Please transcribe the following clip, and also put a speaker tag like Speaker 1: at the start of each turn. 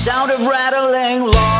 Speaker 1: sound of rattling.